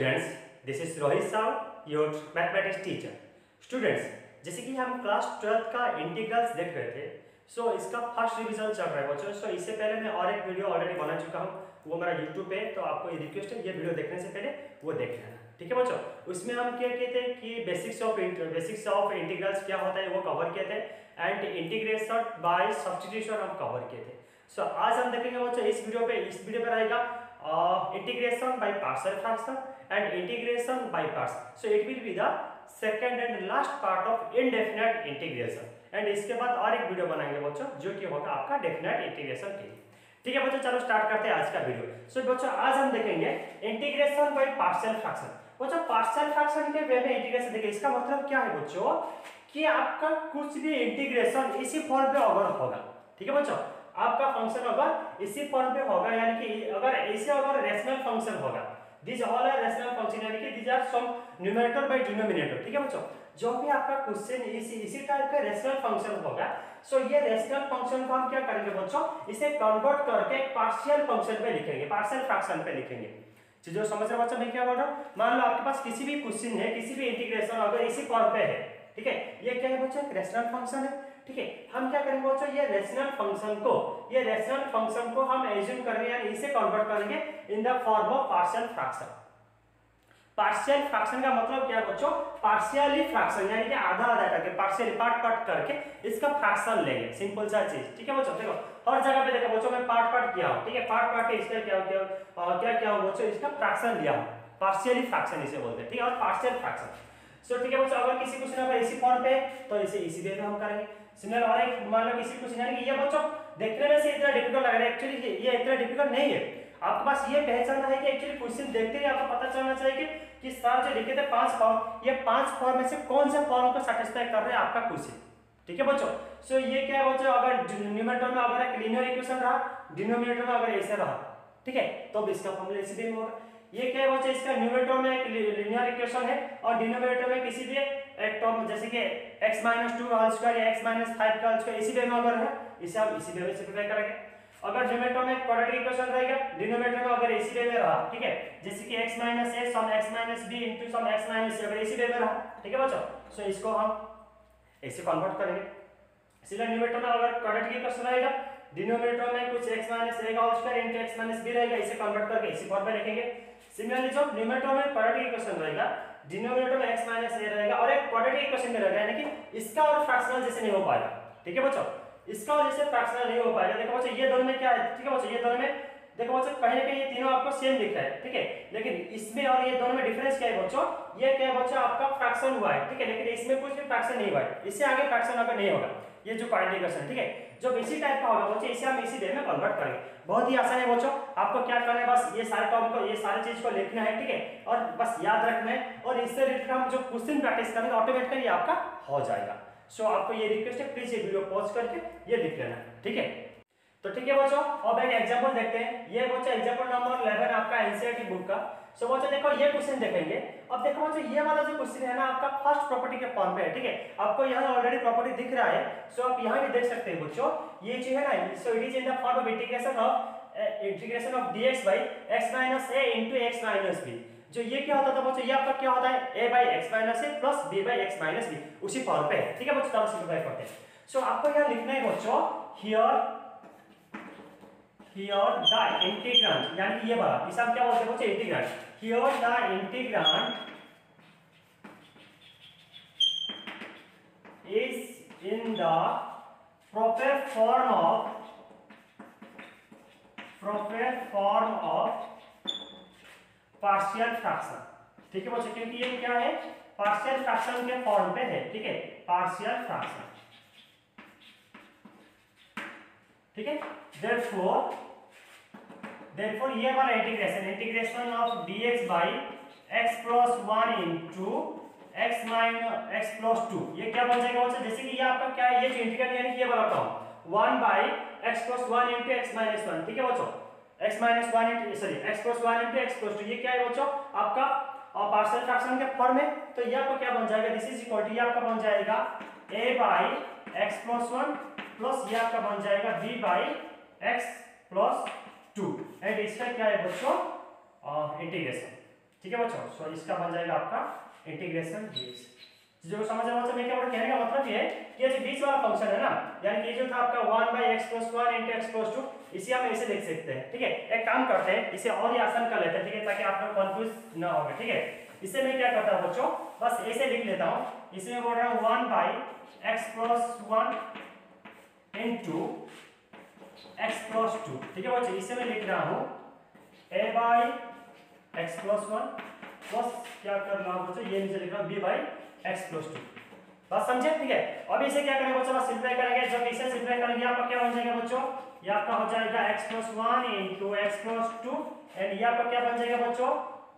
Students this is Rohit Sahu your mathematics teacher students जैसे कि हम क्लास ट्वेल्थ का इंटीग्रल्स देख रहे थे सो so, इसका फ़र्स्ट रिवीजन चल रहा है बच्चों। सो so, इससे पहले मैं और एक वीडियो ऑलरेडी बना चुका हूँ वो मेरा यूट्यूब पे तो आपको ये रिक्वेस्ट है ये वीडियो देखने से पहले वो देख लेना। ठीक है बच्चों? उसमें हम क्या कहते हैं कि basics of basics of integrals क्या होता है वो कवर किए थे एंड इंटीग्रेशन बाय सब्सटीट्यूशन हम कवर किए थे। सो so, आज हम देखेंगे बच्चों इस वीडियो पे इस वीडियो पे रहेगा integration by partial fraction and integration by parts so it will be the second and last part of indefinite integration and इसके बाद और एक वीडियो बनाएँगे बच्चों जो कि होगा आपका डेफिनेट इंटीग्रेशन के लिए। ठीक है बच्चों चलो स्टार्ट करते हैं आज का वीडियो सो so, बच्चों आज हम देखेंगे इंटीग्रेशन बाय पार्शियल फ्रैक्शन बच्चों पार्शियल फ्रैक्शन के वे में इंटीग्रेशन देखिए इसका मतलब क्या है बच्चों? कि आपका कुछ भी इंटीग्रेशन इसी फॉर्म पे अगर होगा ठीक है बच्चों? आपका फ़ंक्शन अगर इसी फॉर्म पे होगा यानी कि अगर ऐसे अगर रेशनल फ़ंक्शन होगा this all are rational function यानी कि this are some numerator by denominator ठीक है बच्चों? जो भी आपका क्वेश्चन इसी इसी टाइप का रेशनल फ़ंक्शन होगा सो ये रेशनल फ़ंक्शन को हम क्या करेंगे बच्चों? इसे कन्वर्ट करके पार्शियल फ़ंक्शन पे लिखेंगे पार्शियल फ्रैक्शन पे लिखेंगे। जो समझ रहे बच्चों मैं क्या बोल रहा हूँ? मान लो आपके पास किसी भी क्वेश्चन है, किसी भी इंटीग्रेशन अगर इसी फॉर्म पे है, ठीक है? ये क्या है बच्चों? एक रेशनल फ़ंक्शन है। ठीक है, हम क्या करेंगे बच्चों, ये रेशनल फ़ंक्शन को, ये रेशनल फ़ंक्शन को हम एज्यूम करेंगे यानी इसे कन्वर्ट करेंगे in the form of partial fraction partial fraction का मतलब क्या है बच्चों? पार्शियली फ्रैक्शन यानी कि आधा आधा करके पार्शियली पार्ट पार्ट करके इसका फ्रैक्शन लेंगे। सिंपल सा चीज़, ठीक है बच्चों? देखो, हर जगह पे देखो बच्चों, मैं पार्ट पार्ट किया हूँ, ठीक है? पार्ट पार्ट के इसका क्या क्या क्या क्या हूँ बच्चों? इसका फ्रैक्शन लिया हूँ। पार्शियली फ्रैक्शन इसे बोलते हैं, ठीक है? और पार्शियल फ्रैक्शन सो ठीक है बच्चों, अगर किसी क्वेश्चन अगर इसी फॉर्म पे तो इसे इसी वे में हम करेंगे। सिमिलर और एक मान लो किसी क्वेश्चन यानी कि ये बच्चों देखने में से इतना डिफ़िकल्ट लग रहा है। एक्चुअली ये इतना डिफ़िकल्ट नहीं है। आपके पास ये पहचानना है कि एक्चुअली क्वेश्चन देखते ही आपको पता चलना चाहिए कि कि सर जो लिखे थे पाँच फॉर्म ये पाँच फॉर्म में से कौन से फॉर्म को सेटिस्फाई कर रहे हैं आपका क्वेश्चन ठीक है बच्चों? सो ये क्या है बच्चों? अगर न्यूमरेटर में अगर एक लीनियर इक्वेशन रहा डिनोमिनेटर में अगर ऐसे रहा, ठीक है? तो इसका फॉर्मूला इसी में होगा। ये क्या है बच्चों? इसका न्यूमरेटर में एक लीनियर इक्वेशन है और डिनोमिनेटर में किसी भी एक टर्म जैसे कि x 2 होल स्क्वायर या x 5 का होल स्क्वायर इसी वे में अगर है, इसे हम इसी वे में सिंपलीफाई करेंगे। अगर न्यूमरेटर में क्वाड्रेटिक इक्वेशन रहेगा डिनोमिनेटर में अगर इसी वे में रहा, ठीक है? जैसे कि x a some x b into some x c, अगर इसी वे में रहा, ठीक है बच्चों? सो इसको हम ऐसे कन्वर्ट करेंगे। इसलिए न्यूमरेटर में अगर क्वाड्रेटिक इक्वेशन रहेगा डिनोमिनेटर में कुछ x a का whole square into x b रहेगा, इसे कन्वर्ट करके इसी फॉर्म में लिखेंगे। सिमिलरली जो न्यूमरेटर में क्वाड्रेटिक इक्वेशन रहेगा डिनोमिनेटर में x a रहेगा और एक क्वाड्रेटिक इक्वेशन में रहेगा यानी कि इसका और फ्रैक्शनल जैसे नहीं हो पाएगा। ठीक है बच्चों? इसका और जैसे फ्रैक्शनल नहीं हो पाएगा। देखो बच्चों, ये दोनों में क्या है? ठीक है बच्चों, ये दोनों में, देखो बच्चों, कहीं ना कहीं ये तीनों आपको सेम दिख रहा है। ठीक है? लेकिन इसमें और ये दोनों में डिफरेंस क्या है बच्चों? ये क्या है बच्चों, आपका फ्रैक्शन हुआ है। ठीक है? लेकिन इसमें कुछ भी फ्रैक्शन नहीं हुआ है। इससे आगे फ्रैक्शन अगर नहीं होगा, ये जो क्वाड्रेटिक इक्वेशन ठीक है? जब इसी टाइप का होगा बच्चों, इसे हम इसी वे में कन्वर्ट करेंगे। बहुत ही आसान है बच्चों। आपको क्या करना है, बस ये सारे टॉपिक को, ये सारी चीज़ को लिखना है, ठीक है? और बस याद रखना है, और इससे रिलेटेड हम जो क्वेश्चन प्रैक्टिस करेंगे ऑटोमेटिकली आपका हो जाएगा। सो आपको ये रिक्वेस्ट है प्लीज़ ये वीडियो पॉज करके ये लिख लेना, ठीक है? तो ठीक है बच्चों, अब एक एग्जांपल देखते हैं। ये बच्चों एग्जांपल नंबर 11 आपका एनसीईआरटी बुक का। सो बच्चों, देखो, ये क्वेश्चन देखेंगे। अब देखो, बच्चों, ये वाला जो क्वेश्चन है ना, आपका फ़र्स्ट प्रॉपर्टी के फॉर्म पे है, ठीक है? आपको यहाँ ऑलरेडी प्रॉपर्टी दिख रहा है। सो आप यहाँ भी देख सकते हैं, बच्चों। ये जो है ना so it is in the form of integration of integration of dx by x minus a into x minus b जो ये क्या होता था, बच्चों, ये आपका क्या होता है? a by x minus a plus b by x minus b उसी फॉर्म पे। ठीक है, बच्चों सिंपलीफाई करते हैं। सो आपको यहाँ लिखना है, बच्चों हियर हियर द इंटीग्रेंट यानी ये वाला, इसे हम क्या बोलते हैं, बच्चों integrand here the integrand is in the proper form of proper form of partial fraction ठीक है बच्चों क्योंकि ये क्या है पार्शियल फ्रैक्शन के फॉर्म पे है ठीक है पार्शियल फ्रैक्शन ठीक है therefore therefore ये वाला integration integration of dx by x plus 1 into x minus x plus 2 ये क्या बन जाएगा बच्चों? जैसे कि ये आपका क्या है? ये जो इंटीग्रेट यानी कि ये वाला term 1 by x plus 1 into x minus 1 ठीक है बच्चों? x minus 1 into sorry x plus 1 into x plus 2 ये क्या है बच्चों? आपका और पार्शियल फ्रैक्शन के फॉर्म में तो ये आपका क्या बन जाएगा? दिस इज़ इक्वल टू ये आपका बन जाएगा a by x plus 1 plus ये आपका बन जाएगा b by x plus 2 and इसका क्या है बच्चों? इंटीग्रेशन ठीक है बच्चों? सो इसका बन जाएगा आपका इंटीग्रेशन dx जो समझ रहे हो मैं क्या कहने का मतलब ये कि ये जो बीच वाला फ़ंक्शन है ना, यानी कि जो था आपका 1 by x plus 1 into x plus 2 इसे हम ऐसे लिख सकते हैं, ठीक है? एक काम करते हैं, इसे और ही आसान कर लेते हैं, ठीक है? ताकि आप लोग कंफ्यूज ना हो ठीक है? इसे मैं क्या करता हूँ बच्चों? बस ऐसे लिख लेता हूँ। इसे मैं बोल रहा हूँ 1 by x plus 1 into x plus 2 ठीक है बच्चों, इसे मैं लिख रहा हूँ। A by x plus 1 plus क्या कर रहा हूँ बच्चों, ये नीचे लिख रहा हूँ b by x plus two बात समझे? ठीक है? अब इसे क्या करेंगे बच्चों सिंप्लाई करेंगे। जब इसे सिंप्लाई करेंगे आपका क्या बन जाएगा बच्चों? ये आपका हो जाएगा x plus one into x plus two and ये आपका क्या बन जाएगा बच्चों?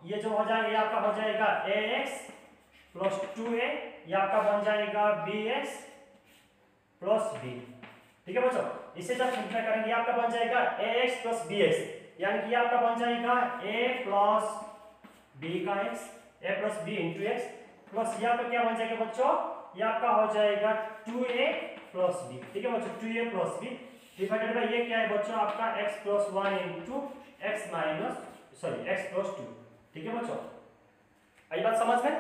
ये जो हो जाएगा, ये आपका हो जाएगा ax प्लस टू ए आपका बन जाएगा bx प्लस b. ठीक है बच्चों? इसे जब सिंप्लाई करेंगे आपका बन जाएगा ax प्लस bx यानी कि आपका बन जाएगा a प्लस b का x, a plus b into x plus यहाँ पे क्या बन जाएगा बच्चों? ये आपका हो जाएगा 2a प्लस बी ठीक है बच्चों? 2a plus B divided by ये क्या है बच्चों? आपका x plus one into x minus sorry x plus two ठीक है बच्चों? आई बात समझ में?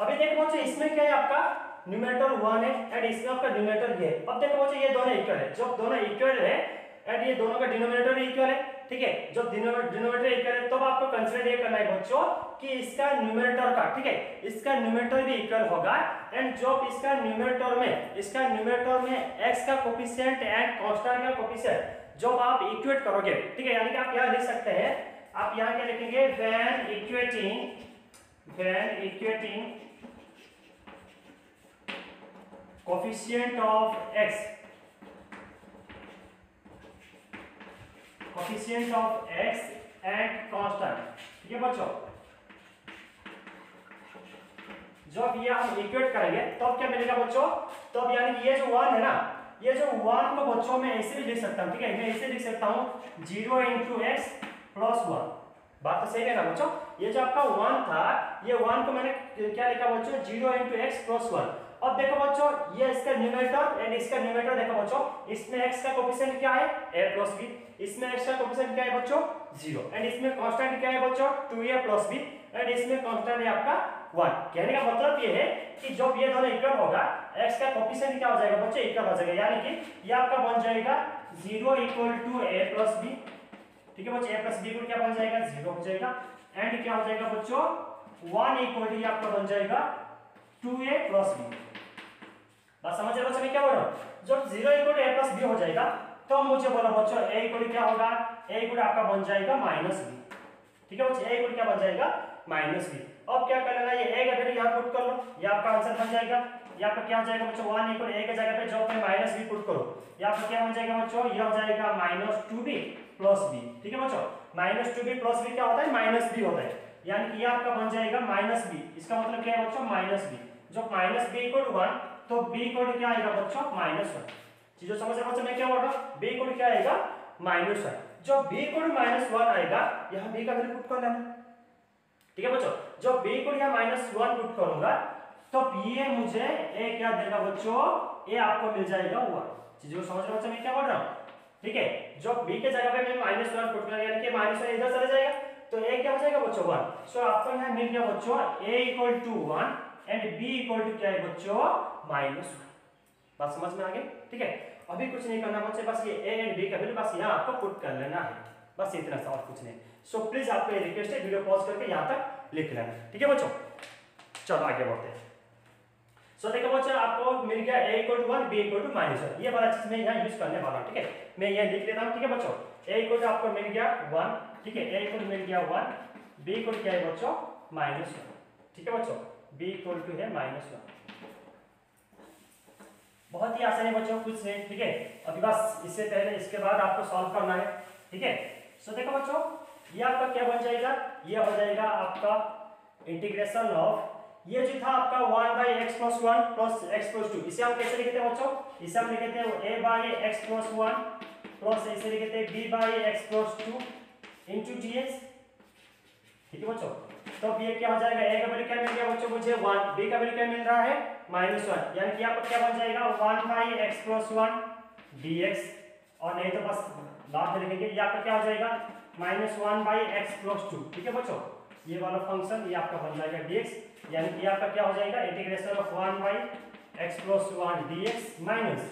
अभी देखो बच्चों, इसमें क्या है आपका? न्यूमेरेटर वन है एंड इसमें आपका न्यूमेरेटर ये अब देखो बच्चों, ये दोनों इक्वल है। जब दोनों इक्वल है एंड ये दोनों का डिनोमिनेटर इक्वल है, ठीक है? जब डिनोमिनेटर इक्वल है, तब आपको कंसीडर ये करना है बच्चों कि इसका न्यूमेरेटर का, ठीक है? इसका न्यूमेरेटर भी इक्वल होगा। एंड जब इसका न्यूमेरेटर में, इसका न्यूमेरेटर में x का कोफिशिएंट एंड कांस्टेंट का कोफिशिएंट जब आप इक्वेट करोगे, ठीक है? यानी कि आप यहाँ लिख सकते हैं। आप यहाँ क्या लिखेंगे? When equating when equating coefficient of x. Coefficient of x and constant. ठीक है बच्चों? जब ये हम इक्वेट करेंगे, तब क्या मिलेगा बच्चों? तब यानी ये जो वन है ना, ये जो वन को बच्चों में ऐसे भी लिख सकता हूँ, ठीक है? मैं ऐसे लिख सकता हूँ zero into x plus one बात तो सही है ना बच्चों? ये जो आपका वन था, ये वन को मैंने क्या लिखा बच्चों? Zero into x plus one अब देखो बच्चों, ये इसका न्यूमेरेटर एंड इसका न्यूमेरेटर देखो बच्चों। इसमें x का कोएफिशिएंट क्या है? A प्लस b इसमें x का कोएफिशिएंट क्या है बच्चों? 0 एंड इसमें कांस्टेंट क्या है बच्चों? 2a प्लस b एंड इसमें कांस्टेंट है आपका 1 कहने का मतलब ये है कि जब ये दोनों इक्वल होगा, x का कोएफिशिएंट क्या हो जाएगा बच्चों? इक्वल हो जाएगा। यानी कि ये आपका बन जाएगा 0 equal to a plus b ठीक है बच्चों? A b को क्या बन जाएगा? 0 हो जाएगा। एंड क्या हो जाएगा बच्चों? 1 इक्वल टू ये आपका बन जाएगा 2a प्लस b बात समझ रहे हो मैं क्या बोल रहा हूँ? जब zero equal A plus B हो जाएगा तो मुझे बोला, बच्चों ए इक्वल क्या होगा? ए इक्वल आपका बन जाएगा माइनस बी ठीक है बच्चों? ए इक्वल क्या बन जाएगा? माइनस बी अब क्या कर लेना ये ए का वैल्यू यहाँ पुट कर लो, ये आपका आंसर बन जाएगा। यहाँ पर क्या हो जाएगा बच्चों? वन इक्वल ए के जगह पे जब मैं माइनस बी पुट करो यहाँ पर क्या हो जाएगा बच्चों? ये हो जाएगा minus two B plus B ठीक है बच्चों? Minus two B plus B क्या होता है? माइनस बी होता है। यानी कि ये आपका बन जाएगा माइनस बी इसका मतलब क्या है बच्चों? माइनस बी जब माइनस बी इक्वल वन तो बी कोड क्या आएगा बच्चों? माइनस वन चीज़ों समझ रहे बच्चों मैं क्या बोल रहा हूँ b कोड क्या आएगा? माइनस वन जब b कोड माइनस वन आएगा, यहाँ b का वैल्यू पुट कर लेना ठीक है बच्चों? जब b कोड यहाँ माइनस वन पुट करूँगा तो ये मुझे a क्या देगा बच्चों? A आपको मिल जाएगा वन चीज़ों समझ रहे बच्चों मैं क्या बोल रहा हूँ? ठीक है? जब b के जगह पे मैं माइनस वन पुट करूँगा, यानी कि माइनस वन इधर चला जाएगा तो a क्या हो जाएगा बच्चों? वन सो आपको यहाँ मिल गया बच्चों a equal to one and b equal to क्या है बच्चों? माइनस वन बात समझ में आ गई? ठीक है? अभी कुछ नहीं करना बच्चे बस ये a एंड b का वैल्यू बस यहाँ आपको पुट कर लेना है। बस इतना सा और कुछ नहीं। सो so, प्लीज़ आपको ये रिक्वेस्ट है वीडियो पॉज करके यहाँ तक लिख लेना। ठीक है बच्चों? चलो आगे बढ़ते हैं। सो देखो बच्चों आपको मिल गया a equal to one B equal to minus one ये वाला चीज़ मैं यहाँ यूज़ करने वाला हूँ ठीक है? मैं यहाँ लिख लेता हूँ ठीक है बच्चों? A इक्वल टू आपको मिल गया वन ठीक है? A इक्वल मिल गया वन b इक्वल क्या है बच्चों? माइनस वन ठीक है बच्चों? B इक्वल टू है माइनस वन बहुत ही आसान है बच्चों, कुछ नहीं, ठीक है? अभी बस इससे पहले इसके बाद आपको सॉल्व करना है, ठीक है? सो देखो बच्चों, ये आपका क्या बन जाएगा? ये हो जाएगा आपका इंटीग्रेशन ऑफ़ ये जो था आपका one by x plus one plus x plus two इसे हम कैसे लिखते हैं बच्चों? इसे हम लिखते हैं A by x plus one plus इसे लिखते हैं B by x plus two into D x ठीक है बच्चों? तो अब ये क्या हो जाएगा? ए का वैल्यू क्या मिल गया बच्चों मुझे? वन बी का वैल्यू क्या मिल रहा है? माइनस वन यानी कि यहाँ पर क्या बन जाएगा? One by x plus one D x और नहीं तो बस बाद में लिखेंगे, यहाँ पर क्या हो जाएगा? Minus one by x plus two ठीक है बच्चों? ये वाला फ़ंक्शन ये आपका बन जाएगा dx यानी कि आपका क्या हो जाएगा? Integration of one by x plus one d minus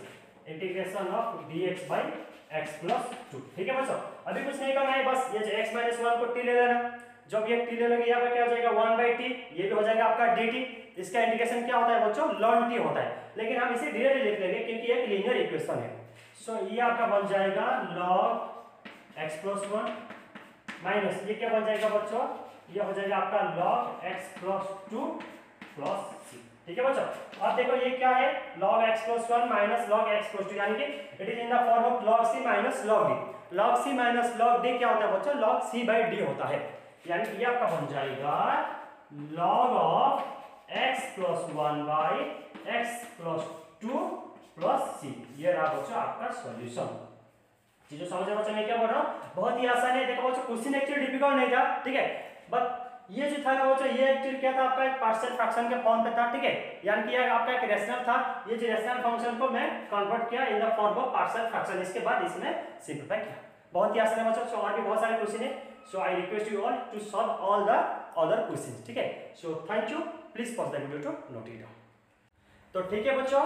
integration of d x by x plus two ठीक है बच्चों? अभी कुछ नहीं करना है, बस ये जो एक्स माइनस वन को टी ले लेना। जब ये टी ले लोगे, यहाँ पे क्या हो जाएगा? वन बाई टी ये भी हो जाएगा आपका डी टी इसका इंटीग्रेशन क्या होता है बच्चों? लॉन टी होता है। लेकिन हम इसे धीरे धीरे लिख लेंगे क्योंकि एक लीनियर इक्वेशन है। सो ये आपका बन जाएगा log x plus one minus ये क्या बन जाएगा बच्चों? ये हो जाएगा आपका log x plus two plus c ठीक है बच्चों? अब देखो ये क्या है? log x plus one minus log x plus two यानी कि it is in the form of log c minus log d log c minus log d क्या होता है बच्चों? log c by d होता है। यानी कि आपका बन जाएगा log of x plus one by x plus two plus c ये रहा बच्चों आपका सॉल्यूशन चीज़ों समझ बच्चों मैं क्या बोल रहा हूँ? बहुत ही आसान है। देखो बच्चों क्वेश्चन एक्चुअली डिफ़िकल्ट नहीं था, ठीक है? बट ये जो था बच्चों, ये एक्चुअली क्या था आपका? एक पार्शियल फ्रैक्शन के फॉर्म पे था, ठीक है? यानी कि आपका एक रेशनल था। ये जो रेशनल फ़ंक्शन को मैं कन्वर्ट किया in the form of partial fraction इसके बाद इसमें सिंपलीफाई किया। बहुत ही आसान है बच्चों और भी बहुत सारे क्वेश्चन है। So I request you all to solve all the other questions ठीक है so thank you please pause the video to note it down तो ठीक है बच्चों,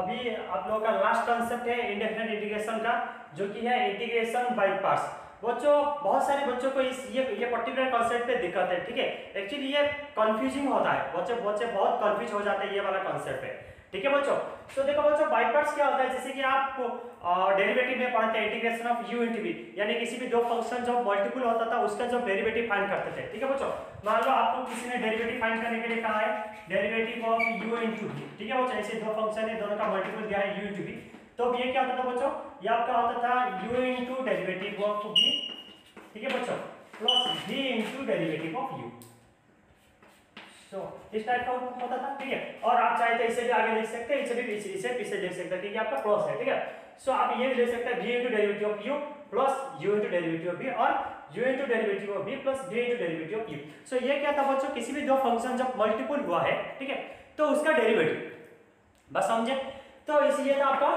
अभी आप लोगों का लास्ट कंसेप्ट है इंडेफिनेट इंटीग्रेशन का, जो कि है इंटीग्रेशन बाय पार्ट्स बच्चों, बहुत सारे बच्चों को इस, ये ये पर्टिकुलर कॉन्सेप्ट पे दिक्कत है, ठीक है? एक्चुअली ये कंफ्यूजिंग होता है। बच्चे बच्चे बहुत कंफ्यूज हो जाते हैं ये वाला कॉन्सेप्ट है ठीक है बच्चों? तो देखो बच्चों बाई पार्ट्स क्या होता है? जैसे कि आप डेरिवेटिव में पढ़ते हैं integration of u into v, यानी किसी भी दो फ़ंक्शन जो मल्टीपल होता था, उसका जो डेरिवेटिव फाइंड करते थे। ठीक है बच्चों? मान लो आपको किसी ने डेरिवेटिव फाइंड करने के लिए कहा है derivative of u into v ठीक है बच्चों? ऐसे दो फ़ंक्शन है, दोनों का मल्टीपल दिया है यू इंटू v तो ये क्या होता था बच्चों? ये आपका होता था u into derivative of v ठीक है बच्चों? Plus v into derivative of u so इस टाइप का होता था, ठीक है? और आप चाहे तो इसे भी आगे लिख सकते हैं, इसे भी पीछे, इसे पीछे लिख सकते हैं क्योंकि आपका क्रॉस है, ठीक है? सो आप ये भी लिख सकते हैं v into derivative of u plus u into derivative of v और u into derivative of v plus v into derivative of u so ये क्या था बच्चों? किसी भी दो फ़ंक्शन जब मल्टीपल हुआ है, ठीक है? तो उसका डेरिवेटिव बस समझे? तो इसलिए था आपका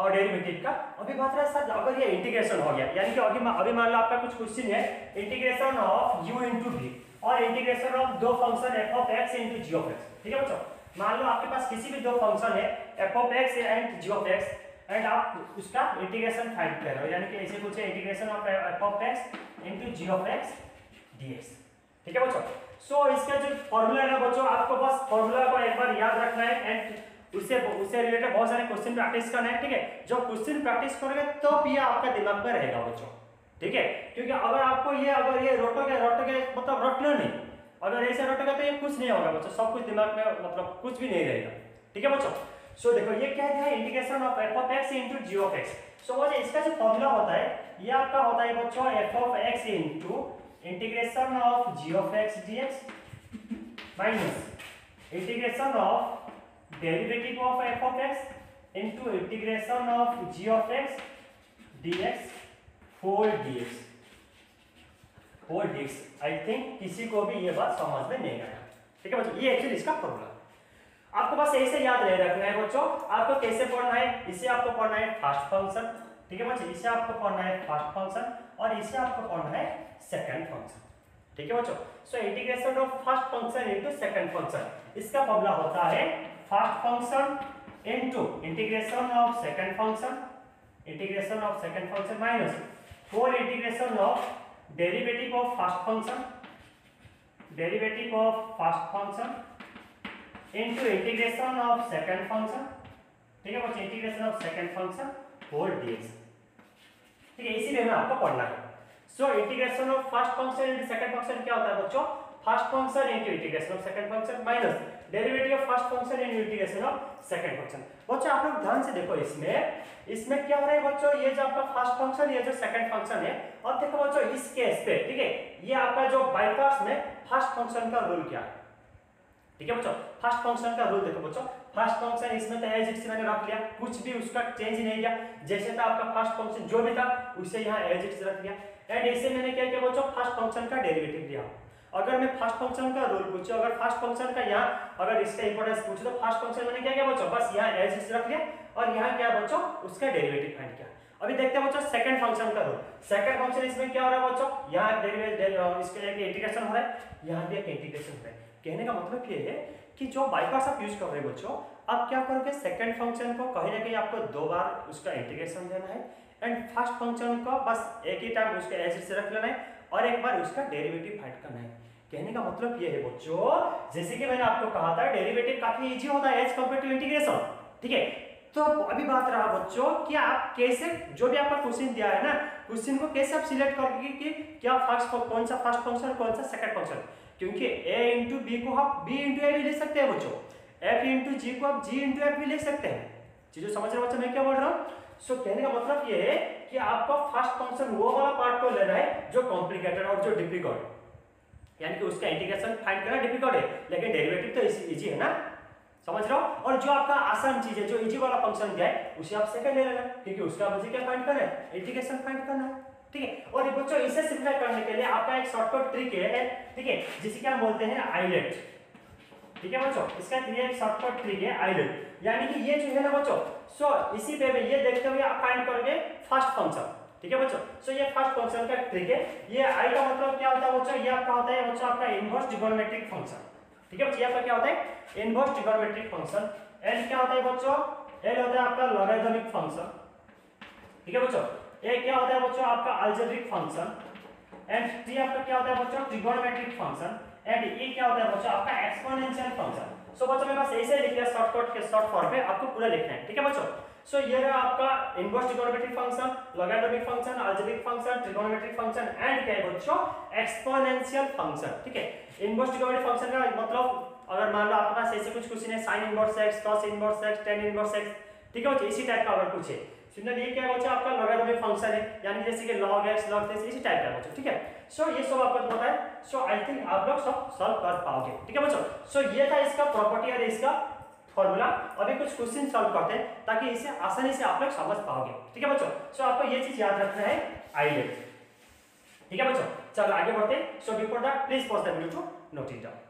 और डेरिवेटिव का। अभी बात रहा सर अगर ये इंटीग्रेशन हो गया। यानी कि अभी अभी मान लो आपका कुछ क्वेश्चन है integration of u into v और इंटीग्रेशन ऑफ़ दो function f of x into g of x ठीक है बच्चों? मान लो आपके पास किसी भी दो फ़ंक्शन है f of x and g of x and आप उसका इंटीग्रेशन फाइंड कर रहे हो। यानी कि ऐसे कुछ है integration of f of x into g of x dx ठीक है बच्चों? सो so, इसका जो फॉर्मूला है बच्चों आपको बस फॉर्मूला को एक बार याद रखना है एंड उससे उससे रिलेटेड बहुत सारे क्वेश्चन प्रैक्टिस करना है ठीक है? जब क्वेश्चन प्रैक्टिस करोगे तो भी आपका दिमाग में रहेगा बच्चों। ठीक है? क्योंकि अगर आपको ये, अगर ये रोटोगे रोटोगे मतलब रटना नहीं, अगर ऐसे रटोगे तो ये कुछ नहीं होगा बच्चों, सब कुछ दिमाग में मतलब कुछ भी नहीं रहेगा। ठीक है बच्चों? सो देखो, ये क्या है? Integration of f of x into g of x so वो इसका जो फॉर्मूला होता है, ये आपका होता है बच्चों f of x into integration of g of x d x minus integration of derivative of f of x into integration of g of x d x for dx for dx I think किसी को भी ये बात समझ में नहीं आया। ठीक है बच्चों, ये एक्चुअली इसका फॉर्मूला आपको बस ऐसे याद नहीं रखना है बच्चों, आपको कैसे पढ़ना है, इसे आपको पढ़ना है फ़र्स्ट फ़ंक्शन ठीक है बच्चों, इसे आपको पढ़ना है फ़र्स्ट फ़ंक्शन और इसे आपको पढ़ना है सेकंड फ़ंक्शन ठीक है बच्चों so integration of first function into second function इसका फॉर्मूला होता है first function into integration of second function integration of second function minus for integration of derivative of first function derivative of first function into integration of second function ठीक है integration of second function whole dx ठीक है, इसी में आपको पढ़ना है। So integration of first function and second function क्या होता है बच्चों? First function into integration of second function minus derivative of first function into integration of second function बच्चों, आप लोग ध्यान से देखो इसमें। इसमें क्या हो रहा है बच्चों? ये जो आपका फ़र्स्ट फ़ंक्शन ये जो सेकंड फ़ंक्शन है अब देखो बच्चों, इस केस पे, ठीक है? ये आपका जो बाईपास में फ़र्स्ट फ़ंक्शन का रूल क्या है? ठीक है बच्चों? फ़र्स्ट फ़ंक्शन का रूल देखो बच्चों। फ़र्स्ट फ़ंक्शन इसमें तो एज इट मैंने रख लिया। कुछ भी उसका चेंज नहीं किया जैसे था आपका फ़र्स्ट फ़ंक्शन जो भी था, उसे यहाँ एज इट रख लिया। एंड इसे मैंने क्या किया बच्चों? फ़र्स्ट फ़ंक्शन का डेरिवेटिव लिया। अगर मैं फ़र्स्ट फ़ंक्शन का रूल पूछूँ, अगर फ़र्स्ट फ़ंक्शन का यहाँ, अगर इसका इंपोर्टेंस पूछूँ तो फ़र्स्ट फ़ंक्शन मैंने क्या किया बच्चों बस यहाँ एज रख लिया, और यहाँ क्या बच्चों उसका डेरिवेटिव फाइंड किया। अभी देखते हैं बच्चों सेकंड फ़ंक्शन का रूल सेकंड फ़ंक्शन इसमें क्या हो रहा है बच्चों? यहाँ डेरिवेटिव इसके एक इंटीग्रेशन हो रहा है। यहाँ भी एक इंटीग्रेशन हो रहा है। कहने का मतलब ये है कि जो बाईपास आप यूज़ कर रहे हैं बच्चों, आप क्या करोगे? सेकंड फ़ंक्शन को कहीं ना कहीं आपको दो बार उसका इंटीग्रेशन देना है। एंड फ़र्स्ट फ़ंक्शन को बस एक ही टाइम उसके एज से रख लेना है। और एक बार उसका डेरिवेटिव फाइंड करना है। कहने का मतलब ये है, बच्चों, जैसे कि मैंने आपको कहा था डेरिवेटिव काफ़ी इजी होता है एज कंपेयर टू इंटीग्रेशन ठीक है? तो अभी बात रहा, बच्चों, कि आप कैसे, जो भी आपका क्वेश्चन दिया है ना क्वेश्चन को कैसे आप सिलेक्ट करोगे कि क्या फ़र्स्ट कौन सा फ़र्स्ट फ़ंक्शन कौन सा सेकंड फ़ंक्शन क्योंकि a इंटू बी को आप b इंटू ए भी ले सकते हैं, बच्चों। F इंटू जी को आप g इंटू एफ़ भी ले सकते हैं। चीज़ों समझ रहे बच्चों, मैं क्या बोल रहा हूँ? सो कहने का मतलब ये है कि आपको फ़र्स्ट फ़ंक्शन वो वाला पार्ट को लेना है जो कॉम्प्लिकेटेड और जो डिफ़िकल्ट यानी कि उसका इंटीग्रेशन फाइंड करना डिफ़िकल्ट है। लेकिन डेरिवेटिव तो इजी है ना? समझ रहे हो? और जो आपका आसान चीज़ है, जो इजी वाला फ़ंक्शन क्या है, उसे आप सेकंड ले लेना। क्योंकि उसका मुझे क्या फाइंड करना है? इंटीग्रेशन फाइंड करना। है ठीक है? और बच्चों इसे सिंपलीफाई करने के लिए आपका एक शॉर्टकट ट्रिक है। ठीक है? जिसे क्या बोलते हैं आइलेट ठीक है बच्चों? इसका ये शॉर्टकट ट्रिक है आइलेट यानी कि ये जो है ना बच्चों सो इसी पे ये देखते हुए आप फाइंड करोगे फ़र्स्ट फ़ंक्शन ठीक है बच्चों? सो ये फ़र्स्ट फ़ंक्शन का ट्रिक है। ये आई का मतलब क्या होता है बच्चों? ये आपका होता है बच्चों आपका इनवर्स ट्रिगोनोमेट्रिक फ़ंक्शन ठीक है बच्चों? ये आपका क्या होता है? इनवर्स ट्रिगोनोमेट्रिक फ़ंक्शन एल क्या होता है बच्चों? एल होता है आपका लॉगरिथमिक फ़ंक्शन ठीक है बच्चों? ए क्या होता है बच्चों? आपका अलजेब्रिक फ़ंक्शन एंड टी आपका क्या होता है बच्चों? ट्रिगोनोमेट्रिक फ़ंक्शन एंड ई क्या होता है बच्चों? आपका एक्सपोनेंशियल फ़ंक्शन सो बच्चों मैं बस ऐसे लिख लिया शॉर्टकट के शॉर्ट फॉर्म में आपको पूरा लिखना है, ठीक है बच्चों? सो ये रहा आपका inverse trigonometric function logarithmic function algebraic function trigonometric function and क्या है बच्चों? एक्सपोनेंशियल फ़ंक्शन ठीक है? इनवर्स ट्रिगोनोमेट्रिक फ़ंक्शन का मतलब अगर मान लो आपके पास ऐसे कुछ क्वेश्चन है, sin inverse x, cos inverse x, tan inverse x, ठीक है बच्चों? इसी टाइप का अगर कुछ है सिग्नल ये क्या बच्चों आपका लॉगरिथमिक फ़ंक्शन है। यानी जैसे कि log x log x, इसी टाइप का बच्चों ठीक है? सो ये सब आपको पता है सो आई थिंक आप लोग सब सॉल्व कर पाओगे, ठीक है बच्चों? सो ये था इसका प्रॉपर्टी और इसका फॉर्मूला अभी कुछ क्वेश्चन सॉल्व करते हैं, ताकि इसे आसानी से आप लोग समझ पाओगे, ठीक है बच्चों? सो आपको ये चीज़ याद रखना है आइलेट ठीक है बच्चों? चलो आगे बढ़ते हैं। So before that please pause the video to note it down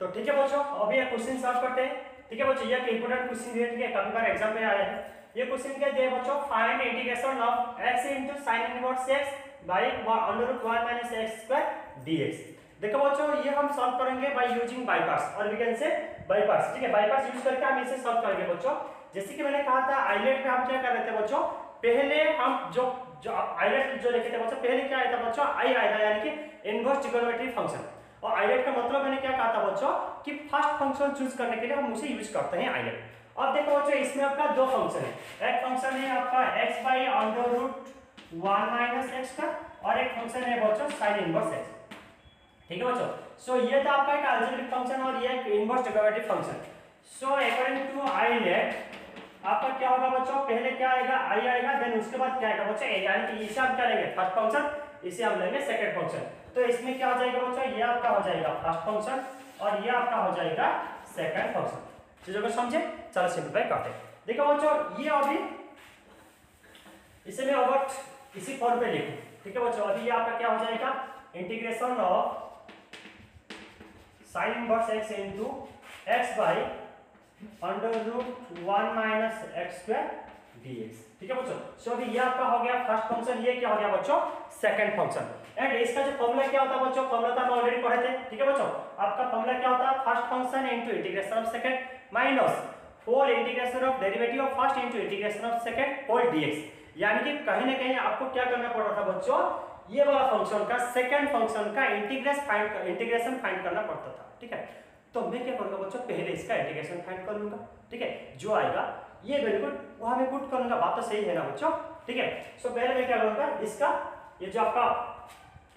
तो ठीक है बच्चों, अभी क्वेश्चन सॉल्व करते हैं। ठीक है बच्चों, ये एक इंपॉर्टेंट क्वेश्चन है है? काफ़ी बार एग्ज़ाम में आया है। ये क्वेश्चन क्या दिया बच्चों? Find integration of x into sin inverse x by under root 1 minus x square dx. देखो बच्चों, ये हम सॉल्व करेंगे बाय यूजिंग बाय पार्ट्स और we can say by parts ठीक है? बाय पार्ट्स यूज़ करके हम इसे सॉल्व करेंगे बच्चों। जैसे कि मैंने कहा था आइलेट में हम क्या कर रहे थे बच्चों? पहले हम जो जो आइलेट जो लिखे थे बच्चों, पहले क्या आया था बच्चों? आई आया था, यानी कि इनवर्स ट्रिगोनोमेट्रिक फ़ंक्शन और आइलेट का मतलब मैंने क्या कहा था बच्चों? कि फ़र्स्ट फ़ंक्शन चूज़ करने के लिए हम उसे यूज़ करते हैं आइलेट अब देखो बच्चों, इसमें आपका दो फ़ंक्शन है। एक फ़ंक्शन है आपका x by under root one minus x का, और एक फ़ंक्शन है बच्चों साइन इनवर्स x ठीक है बच्चों? सो ये था आपका एक अलजेब्रिक फ़ंक्शन और ये एक inverse trigonometric function so according to ILATE आपका क्या होगा बच्चों? पहले क्या आएगा? आई आएगा देन उसके बाद क्या आएगा बच्चों? यानी कि इसे हम क्या लेंगे? फ़र्स्ट फ़ंक्शन इसे हम लेंगे सेकंड फ़ंक्शन तो इसमें क्या हो जाएगा बच्चों? ये आपका हो जाएगा फ़र्स्ट फ़ंक्शन और ये आपका हो जाएगा सेकंड फ़ंक्शन चीज़ों को समझे, चलो सिंपलीफाई करते देखो बच्चों ये अभी, इसे मैं अबट इसी फॉर्म पे लिखूं। ठीक है बच्चों अभी ये आपका क्या हो जाएगा? Integration of sin inverse x into x by under root 1 minus x square dx ठीक है बच्चों सो अभी ये आपका हो गया फ़र्स्ट फ़ंक्शन ये क्या हो गया बच्चों? सेकंड फ़ंक्शन एंड इसका जो फॉर्मूला क्या होता है बच्चों? फॉर्मूला तो हम ऑलरेडी पढ़े थे। ठीक है बच्चों? आपका फॉर्मूला क्या होता है? First function into integration of second minus whole integration of derivative of first into integration of second whole dx यानी कि कहीं ना कहीं आपको क्या करना पड़ रहा था बच्चों? ये वाला फ़ंक्शन का सेकंड फ़ंक्शन का इंटीग्रेस फाइंड इंटीग्रेशन फाइंड करना पड़ता था। ठीक है? तो मैं क्या करूँगा बच्चों? पहले इसका इंटीग्रेशन फाइंड कर लूँगा। ठीक है? जो आएगा, ये बिल्कुल वहाँ में पुट कर लूँगा बात तो सही है ना बच्चों? ठीक है? सो पहले मैं क्या करूँगा? इसका, ये जो आपका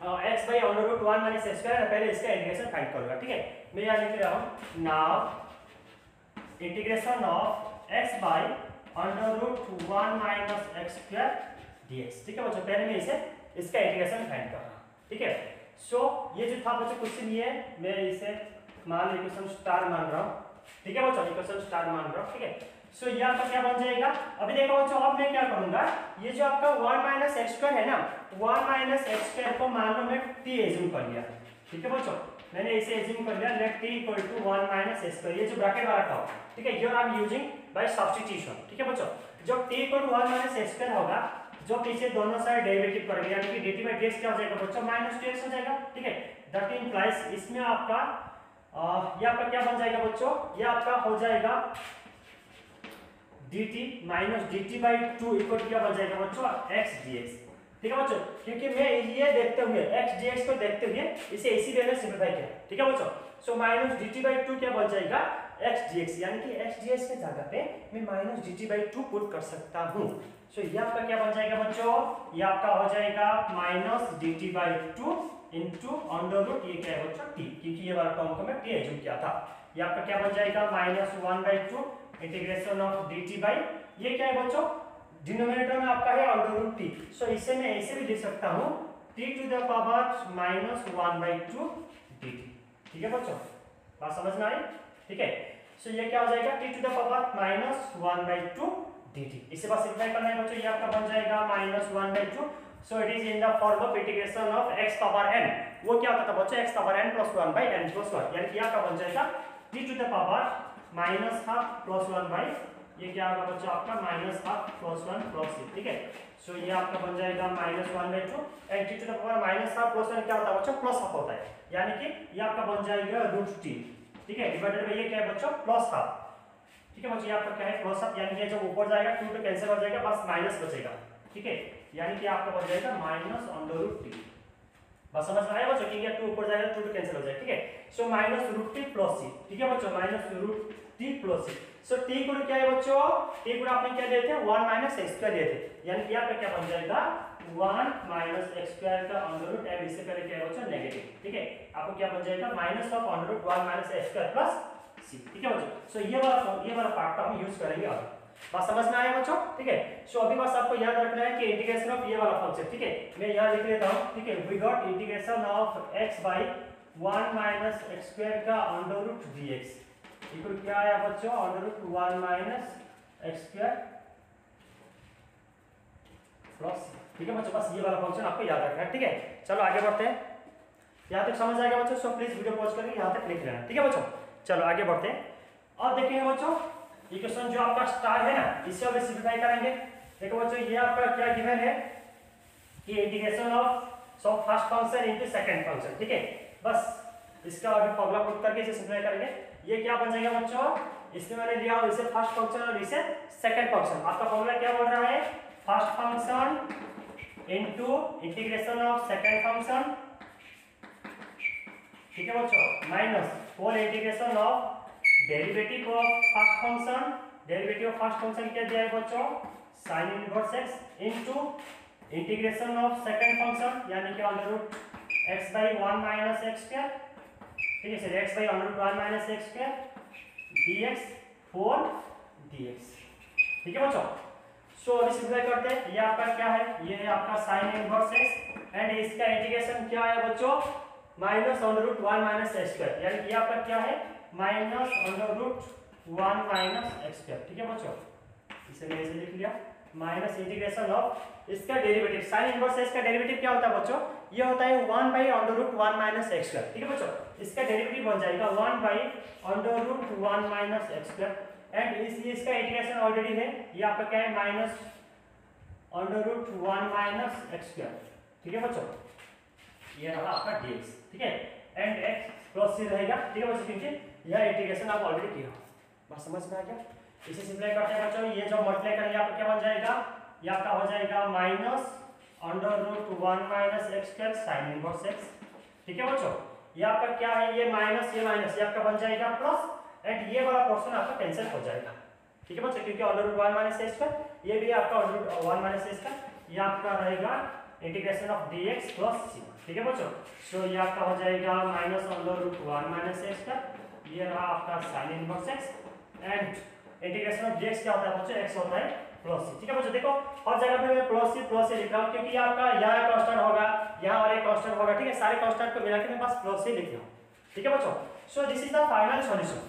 x by under root one minus x square पहले इसका इंटीग्रेशन फाइंड करूँगा, ठीक है? मैं यहाँ लिख रहा हूँ now integration of x by under root one minus x square dx ठीक है बच्चों? पहले मैं इसे, इसका इंटीग्रेशन फाइंड कर रहा हूँ, ठीक है? सो ये जो था बच्चों क्वेश्चन ये मैं इसे मान इक्वेशन स्टार मान रहा हूँ, ठीक है बच्चों? इक्वेशन स्टार मान रहा हूँ, ठीक है? सो ये आपका क्या बन जाएगा? अभी देखो बच्चों, अब मैं क्या करूँगा? ये जो आपका वन माइनस एक्स स्क्वायर है ना वन माइनस एक्स स्क्वायर को मान लो मैं टी एज्यूम कर लिया। ठीक है बच्चों? मैंने इसे एज्यूम कर लिया let t equal to one minus x square ये जो ब्रैकेट वाला था। ठीक है I am using by substitution ठीक है बच्चों? जब t equal to one minus x square होगा जो पीछे दोनों साइड डेरिवेटिव करेंगे, यानी कि dt बाई dx क्या हो जाएगा बच्चों? माइनस टू हो जाएगा। ठीक है? दैट इंप्लाइज इसमें आपका ये आपका क्या बन जाएगा बच्चों? ये आपका हो जाएगा dt minus dt by two equal to बन जाएगा बच्चों? X dx ठीक है बच्चों? क्योंकि मैं ये देखते हुए, x dx को देखते हुए इसे इसी वे में सिंपलीफाई किया। ठीक है बच्चों? सो माइनस dt बाई टू क्या बन जाएगा? X dx यानी कि x dx के जगह पे मैं minus dt by two put कर सकता हूँ। सो ये आपका क्या बन जाएगा बच्चों? ये आपका हो जाएगा minus dt by two into under root ये क्या है बच्चों? T क्योंकि ये वाला टर्म को मैं t एज्यूम किया था। ये आपका क्या बन जाएगा? Minus one by two integration of dt by ये क्या है बच्चों? डिनोमिनेटर में आपका है अंडर रूट टी सो इसे मैं ऐसे भी लिख सकता हूँ t to the power minus one by two d ठीक है बच्चों? बात समझ में आई? ठीक है? सो ये क्या हो जाएगा? T to the power minus one by two d t इसे बस सिंप्लाई करना है बच्चों, ये आपका बन जाएगा minus one by two so it is in the form of integration of x power n वो क्या होता था बच्चों? X power n plus one by n plus one यानी कि आपका बन जाएगा t to the power minus half plus one by ये क्या होगा बच्चों आपका minus half plus one plus c ठीक है? सो ये आपका बन जाएगा minus one by two and minus half plus one क्या होता है बच्चों? प्लस हाफ़ होता है। यानी कि ये आपका बन जाएगा रूट टी ठीक है? डिवाइडेड बाई ये क्या है बच्चों? प्लस हाफ़ ठीक है बच्चों, ये आपका क्या है? प्लस हाफ़ यानी कि जब ऊपर जाएगा टू तो कैंसिल हो जाएगा बस माइनस बचेगा। ठीक है? यानी कि आपका बन जाएगा minus under root T bus समझ में आया बच्चों कि टू ऊपर जाएगा टू तो कैंसिल हो जाएगा, ठीक है? So minus root t plus c ठीक है बच्चों? Minus root t plus c so t गुण क्या है बच्चों? टी गुण आपने क्या दिए थे? वन माइनस एक्स स्क्वायर दिए थे। यानी कि आपका क्या बन जाएगा? वन माइनस एक्स स्क्वायर का अंडर रूट एंड इससे पहले क्या है बच्चों? नेगेटिव ठीक है? आपको क्या बन जाएगा? Minus of under root one minus x square plus c ठीक है बच्चों? सो ये वाला ये वाला पार्ट का हम यूज़ करेंगे अब। बात समझ में आया बच्चों? ठीक है? सो अभी बस आपको याद रखना है कि इंटीग्रेशन ऑफ़ ये वाला फ़ंक्शन ठीक है? मैं यहाँ लिख लेता हूँ। ठीक है? We got integration of x by one minus x square का under root d x. Equal क्या आया बच्चों? Under root one minus x square plus ठीक है बच्चों? बस ये वाला फ़ंक्शन आपको याद रखना है। ठीक है? चलो आगे बढ़ते हैं। यहाँ तक समझ आएगा बच्चों? सो प्लीज़ वीडियो पॉज करके यहाँ तक लिख लेना ठीक है बच्चों? चलो आगे बढ़ते हैं। और देखेंगे बच्चों इक्वेशन जो आपका स्टार है ना, इसे अभी सिंप्लीफाई करेंगे। देखो बच्चों, ये आपका क्या गिवन है? कि integration of so first function into second function ठीक है? बस, इसका अभी फॉर्मूला पुट करके इसे सिंप्लीफाई करेंगे। ये क्या बन जाएगा बच्चों? इसमें मैंने लिया और इसे फ़र्स्ट फ़ंक्शन और इसे सेकंड फ़ंक्शन आपका फॉर्मूला क्या बोल रहा है? First function into integration of second function ठीक है बच्चों? Minus whole integration of derivative of first function derivative of first function क्या दिया है बच्चों? Sin inverse x into integration of second function यानी कि under root x by one minus x square ठीक है sir x by under one minus x square dx for dx. ठीक है, बच्चों? सो अभी सिंप्लीफाई करते हैं। ये आपका क्या है? ये है आपका sin इनवर्स x एंड इसका इंटीग्रेशन क्या है बच्चों? Minus under root one minus x square यानी कि ये आपका क्या है? Minus under root one minus x square ठीक है, बच्चों? इसे मैं ऐसे लिख लिया। माइनस इंटीग्रेशन ऑफ़ इसका डेरिवेटिव साइन इनवर्स है इसका डेरिवेटिव क्या होता है बच्चों? ये होता है one by under root one minus x square ठीक है बच्चों? इसका डेरिवेटिव बन जाएगा one by under root one minus x square and इस, इसका इंटीग्रेशन ऑलरेडी है। ये आपका क्या है? Minus under root one minus x square ठीक है बच्चों? ये रहा आपका dx ठीक है? एंड x प्लस सी रहेगा। ठीक है बच्चों? क्योंकि यह इंटीग्रेशन आप ऑलरेडी किया। बात समझ में आ गया? इसे सिंप्लाई करते हैं बच्चों। ये जो मल्टीप्लाई करेंगे, आपका क्या बन जाएगा? ये आपका हो जाएगा minus under root one minus x square sine inverse x ठीक है बच्चों? ये आपका क्या है? ये माइनस ये माइनस ये आपका बन जाएगा प्लस एंड ये वाला पोर्शन आपका कैंसिल हो जाएगा। ठीक है बच्चों? क्योंकि under root one minus x square ये भी आपका under root one minus x square ये आपका रहेगा integration of dx plus C ठीक है बच्चों? सो ये आपका हो जाएगा minus under root one minus x square ये रहा आपका sine inverse x and integration of dx क्या होता है बच्चों? x होता है प्लस सी। ठीक है बच्चों, देखो, हर जगह पे मैं प्लस सी प्लस सी लिख रहा हूँ, क्योंकि आपका यहाँ कांस्टेंट होगा, यहाँ और एक कांस्टेंट होगा, ठीक है? सारे कांस्टेंट को मिला के मैं बस प्लस सी लिख रहा हूँ। ठीक है बच्चों? So this is the final solution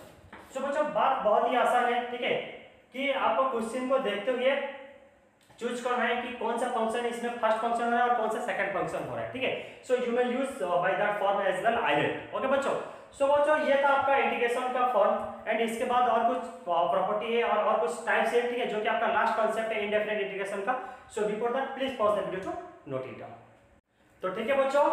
so बच्चों, बात बहुत ही आसान है, ठीक है? कि आपको क्वेश्चन को देखते हुए चूज़ करना है कि कौन सा फ़ंक्शन इसमें फ़र्स्ट फ़ंक्शन हो रहा है और कौन सा सेकंड फ़ंक्शन हो रहा है, ठीक है? So you may use by that form as well ident okay बच्चों? सो बच्चों, ये था आपका इंटीग्रेशन का फॉर्म एंड इसके बाद और कुछ प्रॉपर्टी है और और कुछ टाइप्स है ठीक है जो कि आपका लास्ट कॉन्सेप्ट है इंडेफिनेट इंटीग्रेशन का। So before that please pause the video to note it down तो ठीक है बच्चों,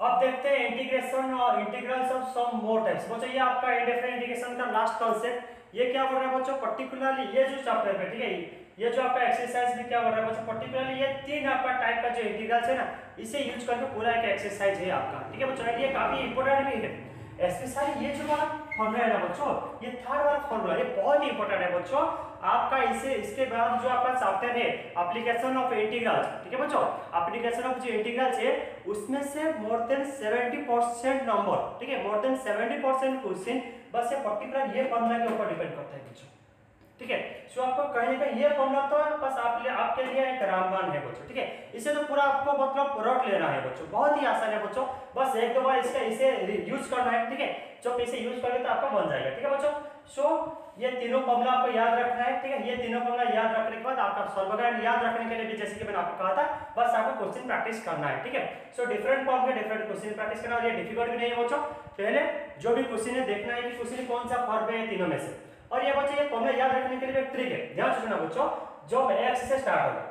अब देखते हैं इंटीग्रेशन और integrals of some more types बच्चों, ये आपका इंडेफिनेट इंटीग्रेशन का लास्ट कॉन्सेप्ट ये क्या बोल रहा है बच्चों? पर्टिकुलरली ये जो चैप्टर है ठीक है? ये जो आपका एक्सरसाइज में क्या बोल रहा है बच्चों? पर्टिकुलरली ये तीन आपका टाइप का जो इंटीग्रल्स है ना, इसे यूज़ करके पूरा एक एक्सरसाइज है आपका। ठीक है बच्चों, ये काफ़ी इंपॉर्टेंट भी है। स्पेशली ये जो वाला फॉर्मूला है ना बच्चों ये थर्ड वाला फॉर्मूला ये बहुत इंपॉर्टेंट है बच्चों आपका इसे, इसके बाद जो आपका चैप्टर है एप्लीकेशन ऑफ़ इंटीग्रल्स ठीक है बच्चों एप्लीकेशन ऑफ़ जो इंटीग्रल्स है, उसमें से मोर देन 70% नंबर ठीक है? मोर देन 70% क्वेश्चन बस ये पर्टिकुलर ये फॉर्मूला के ऊपर डिपेंड करता है बच्चों ठीक है? सो आपको कहने का ये फॉर्मूला तो बस आप लिए, आपके लिए एक रामबान है बच्चों, ठीक है? इसे तो पूरा आपको मतलब रट लेना है बच्चों, बहुत ही आसान है बच्चों। बस एक दो बार इसका, इसे यूज़ करना है, ठीक है? जब इसे यूज़ करेंगे तो आपका बन जाएगा, ठीक है बच्चों? सो ये तीनों फॉर्मूला आपको याद रखना है, ठीक है? ये तीनों फॉर्मूला याद रखने के बाद आपका सॉल्वर याद रखने के लिए भी जैसे कि मैंने आपको कहा था, बस आपको क्वेश्चन प्रैक्टिस करना है, ठीक है? सो डिफरेंट फॉर्म के डिफरेंट क्वेश्चन प्रैक्टिस करना, और ये डिफ़िकल्ट भी नहीं है बच्चों। पहले जो भी क्वेश्चन है, देखना है कि क्वेश्चन कौन सा फॉर्म है तीनों में से। और ये बच्चे ये फॉर्मूला याद रखने के लिए एक ट्रिक है। ध्यान से सुनना बच्चों जब x से स्टार्ट होगा।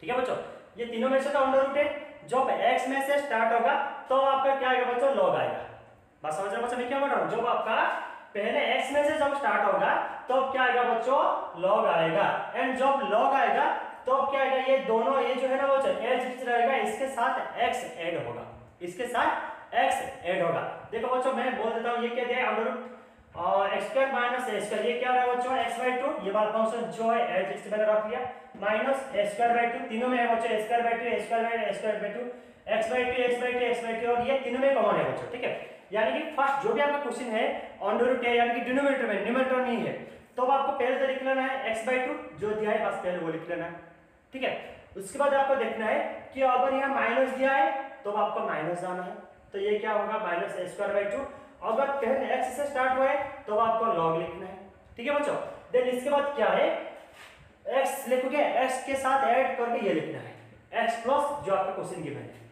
ठीक है बच्चों? ये तीनों में से तो अंडर रूट है। जब x में से स्टार्ट होगा तो आपका क्या आएगा बच्चों? Log आएगा। बात समझ रहे बच्चों? मैं क्या बोल रहा हूँ? जब आपका पहले x में से जब स्टार्ट होगा तो क्या आएगा बच्चों? Log आएगा। एंड जब log आएगा तो क्या आएगा? ये दोनों ये जो है ना बच्चों h रहेगा इसके साथ x ऐड होगा। इसके साथ x ऐड होगा। देखो बच्चों, मैं बोल देता हूँ, ये क्या दिया अंडर रूट और x square minus a square ये क्या रहा बच्चों? x बाय 2 ये वाला फ़ंक्शन जो है रख लिया। माइनस a स्क्वायर बाय 2 तीनों में है बच्चों square 2 a square a square by 2 x by 2 x by 2 x by 2 और ये तीनों में कॉमन है बच्चों, ठीक है? यानी कि फ़र्स्ट जो भी आपका क्वेश्चन है रूट है, यानी कि में नहीं है तो आपको पहले से लिख लेना है x बाय 2 जो दिया है, बस पहले वो लिख लेना है, ठीक है? उसके बाद आपको देखना है कि अगर यहाँ माइनस दिया है तो आपको माइनस जाना है। तो ये क्या होगा? माइनस स्क्वायर बाई 2 अगर पहले x से स्टार्ट हुआ है तो आपको log लिखना है। ठीक है बच्चों? देन इसके बाद क्या है? X लिखोगे, x के साथ ऐड करके ये लिखना है। X प्लस जो आपका क्वेश्चन गिवन है।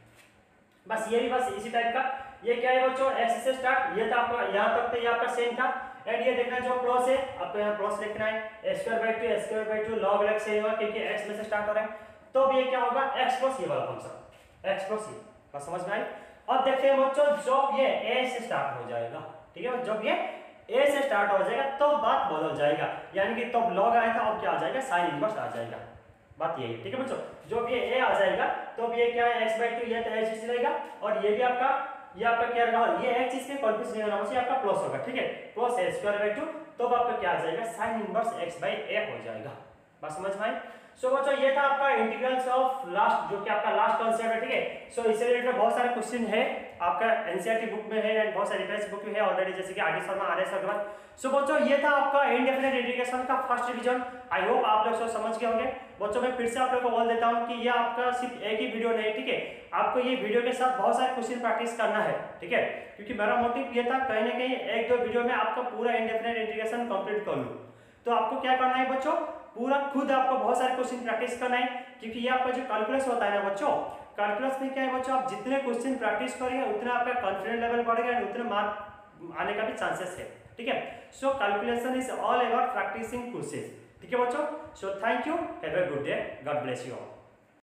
बस ये भी बस इसी टाइप का। ये क्या है बच्चों? X से स्टार्ट ये था आपका, यहाँ तक तो ये आपका सेम था। एंड ये देखना जो प्लस है, आपको यहाँ प्लस लिखना है। Square 2 a square by 2 log लग से होगा क्योंकि x में से स्टार्ट हो रहा है। तो अब ये क्या होगा? X प्लस ये वाला फ़ंक्शन x प्लस ये। बस समझ में आई? अब देखते हैं बच्चों, जब ये a से स्टार्ट हो जाएगा, ठीक है? जब ये a से स्टार्ट हो जाएगा तो बात बदल जाएगा। यानी कि तब log आया था अब क्या आ जाएगा? साइन इनवर्स आ जाएगा। बात ये है, ठीक है बच्चों? जब ये a आ जाएगा तो अब ये क्या है? X 2 ये तो h रहेगा, और ये भी आपका, ये आपका क्या रहेगा? ये एक चीज़ के कंफ्यूज नहीं होना चाहिए आपका प्लस होगा, ठीक है? प्लस a स्क्वायर बाय 2 तो आपका क्या आ जाएगा? साइन इनवर्स x a हो जाएगा। बात समझ में आई? सो so, बच्चों ये था आपका इंटीग्रल्स ऑफ़ लास्ट जो कि आपका लास्ट कॉन्सेप्ट है ठीक है? सो इससे रिलेटेड बहुत सारे क्वेश्चन है। आपका एनसीईआरटी बुक में है एंड बहुत सारे रिफरेंस बुक में है ऑलरेडी जैसे कि R D Sharma R S Agarwal so बच्चों ये था आपका इंडेफिनेट इंटीग्रेशन का फ़र्स्ट रिवीजन आई होप आप लोग सब समझ गए होंगे। बच्चों मैं फिर से आप लोग को बोल देता हूँ कि ये आपका सिर्फ़ एक ही वीडियो नहीं ठीक है? आपको ये वीडियो के साथ बहुत सारे क्वेश्चन प्रैक्टिस करना है ठीक है? क्योंकि मेरा मोटिव ये था कहीं ना कहीं एक दो वीडियो में आपका पूरा इंडेफिनेट इंटीग्रेशन कंप्लीट कर लूँ। तो आपको क्या करना है बच्चों? पूरा खुद आपको बहुत सारे क्वेश्चन प्रैक्टिस करना है क्योंकि ये आपका जो कैलकुलस होता है ना बच्चों कैलकुलस में क्या है बच्चों, आप जितने क्वेश्चन प्रैक्टिस करेंगे उतना आपका कॉन्फिडेंस लेवल बढ़ेगा एंड उतने मार्क आने का भी चांसेस है, ठीक है? So calculation is all about practising question ठीक है बच्चों? So thank you have a good day God bless you all